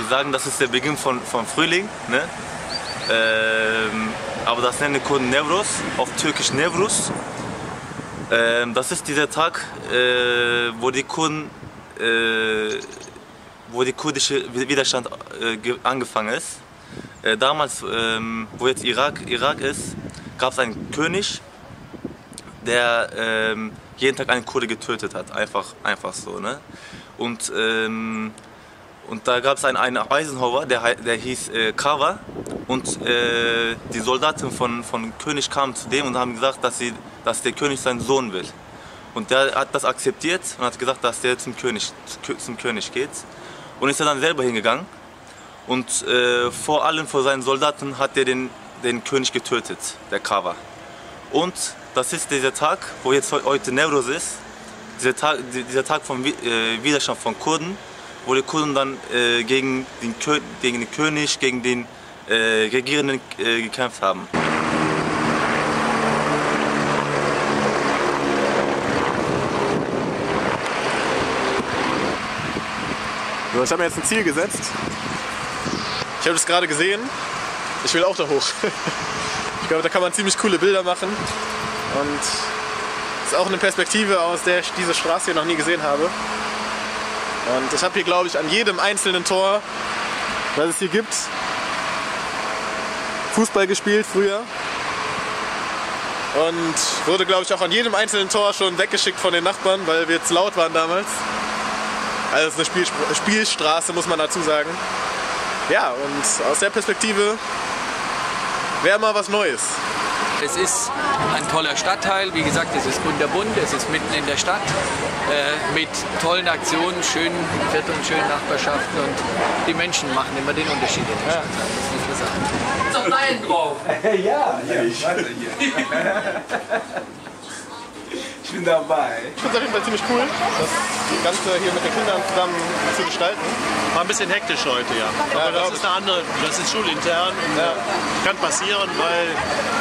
die sagen, das ist der Beginn von, von Frühling. Ne? Ähm, aber das nennen die Kurden Nevros, auf Türkisch Nevruz. Ähm, das ist dieser Tag, äh, wo die Kurden, äh, wo die kurdische Widerstand äh, ge- angefangen ist. Äh, damals, ähm, wo jetzt Irak, Irak ist, gab es einen König, der ähm, jeden Tag einen Kurde getötet hat. Einfach, einfach so. Ne? Und, ähm, und da gab es einen, einen Eisenhower, der, der hieß äh, Kawa. Und äh, die Soldaten von, von König kamen zu dem und haben gesagt, dass, sie, dass der König seinen Sohn will. Und der hat das akzeptiert und hat gesagt, dass der zum König, zum König geht. Und ist dann selber hingegangen. Und äh, vor allem vor seinen Soldaten hat er den, den König getötet, der Kawa. Und das ist dieser Tag, wo jetzt heu- heute Newroz ist, dieser Tag, di- dieser Tag vom äh, Widerstand von Kurden, wo die Kurden dann äh, gegen, den gegen den König, gegen den äh, Regierenden äh, gekämpft haben. So, ich habe mir jetzt ein Ziel gesetzt. Ich habe das gerade gesehen. Ich will auch da hoch. Ich glaube, da kann man ziemlich coole Bilder machen. Und ist auch eine Perspektive, aus der ich diese Straße hier noch nie gesehen habe. Und ich habe hier, glaube ich, an jedem einzelnen Tor, was es hier gibt, Fußball gespielt früher. Und wurde, glaube ich, auch an jedem einzelnen Tor schon weggeschickt von den Nachbarn, weil wir zu laut waren damals. Also es ist eine Spielspr- Spielstraße, muss man dazu sagen. Ja, und aus der Perspektive wäre mal was Neues. Es ist ein toller Stadtteil, wie gesagt, es ist kunterbunt, es ist mitten in der Stadt äh, mit tollen Aktionen, schönen Vierteln, schönen Nachbarschaften und die Menschen machen immer den Unterschied in der Stadt, das muss man sagen. Ist doch Laien drauf! Ich bin dabei. Ich finde es auf jeden Fall ziemlich cool, das Ganze hier mit den Kindern zusammen zu gestalten. War ein bisschen hektisch heute, ja. Aber glaub das ist eine andere, das ist schulintern und kann passieren, weil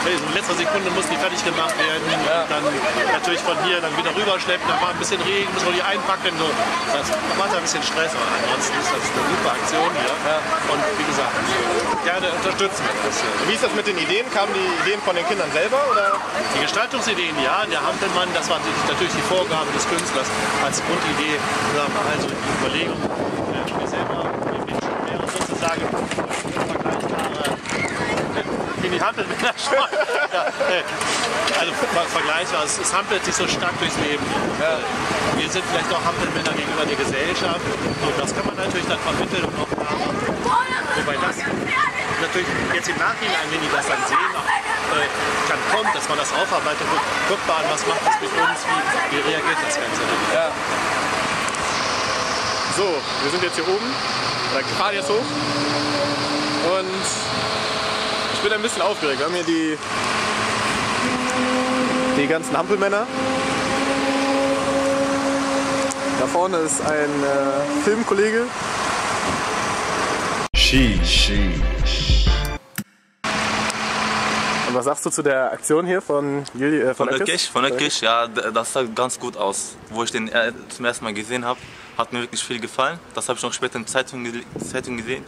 in letzter Sekunde mussten die fertig gemacht werden. Und dann natürlich von hier dann wieder rüberschleppen, dann war ein bisschen Regen, müssen wir die einpacken. So. Das macht ein bisschen Stress, aber ansonsten ist das eine super Aktion hier. Und wie gesagt, gerne unterstützen wir das. hier. Wie ist das mit den Ideen? Kamen die Ideen von den Kindern selber oder? Die Gestaltungsideen, ja, der Hampelmann, das war natürlich die Vorgabe des Künstlers als Grundidee. Sagen wir, Also die Überlegung, äh, wir selber, Menschen wären sozusagen vergleichbare wie die Hampelmänner schon. ja, äh, also ver vergleichbar, es, es hampelt sich so stark durchs Leben. Äh, Wir sind vielleicht auch Hampelmänner gegenüber der Gesellschaft und das kann man natürlich dann vermitteln und auch. Wobei das natürlich jetzt im Nachhinein, wenn die das dann sehen, auch, dann kommt, dass man das aufarbeitet, guckt, guckt mal an, was macht das mit uns, wie, wie reagiert das Ganze dann. So, wir sind jetzt hier oben, oder fahren jetzt hoch. Und ich bin ein bisschen aufgeregt. Wir haben hier die, die ganzen Hampelmänner. Da vorne ist ein äh, Filmkollege. She, she. Und was sagst du zu der Aktion hier von Juli, äh, von, Von? Ökkeş, von Ökkeş, ja, das sah ganz gut aus. Wo ich den äh, zum ersten Mal gesehen habe, hat mir wirklich viel gefallen. Das habe ich auch später in der Zeitung, Zeitung gesehen.